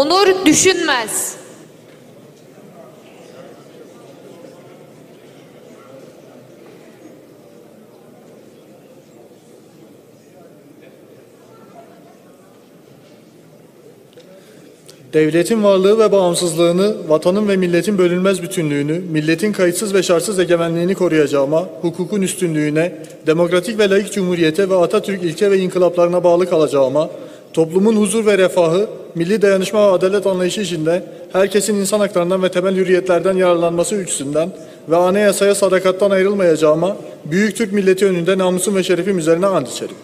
onur düşünmez. Devletin varlığı ve bağımsızlığını, vatanın ve milletin bölünmez bütünlüğünü, milletin kayıtsız ve şartsız egemenliğini koruyacağıma, hukukun üstünlüğüne, demokratik ve layık cumhuriyete ve Atatürk ilke ve inkılaplarına bağlı kalacağıma, toplumun huzur ve refahı, milli dayanışma ve adalet anlayışı içinde herkesin insan haklarından ve temel hürriyetlerden yararlanması ölçüsünden ve anayasaya sadakattan ayrılmayacağıma, büyük Türk milleti önünde namusum ve şerefim üzerine and içerim.